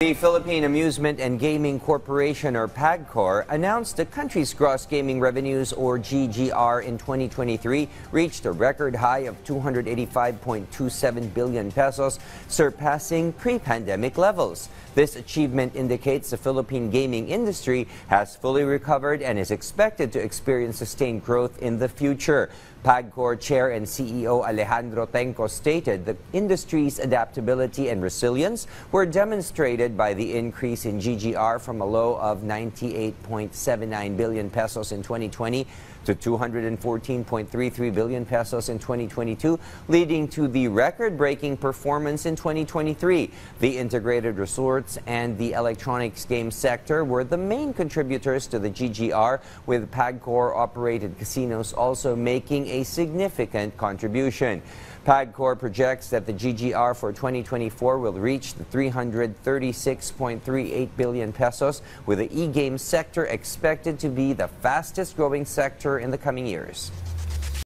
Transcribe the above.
The Philippine Amusement and Gaming Corporation, or PAGCOR, announced the country's gross gaming revenues, or GGR, in 2023 reached a record high of 285.27 billion pesos, surpassing pre-pandemic levels. This achievement indicates the Philippine gaming industry has fully recovered and is expected to experience sustained growth in the future. PAGCOR Chair and CEO Alejandro Tengco stated the industry's adaptability and resilience were demonstrated by the increase in GGR from a low of 98.79 billion pesos in 2020 to 214.33 billion pesos in 2022, leading to the record-breaking performance in 2023. The integrated resorts and the electronics game sector were the main contributors to the GGR, with PAGCOR-operated casinos also making a significant contribution. PAGCOR projects that the GGR for 2024 will reach the 336.38 billion pesos, with the e-game sector expected to be the fastest growing sector in the coming years.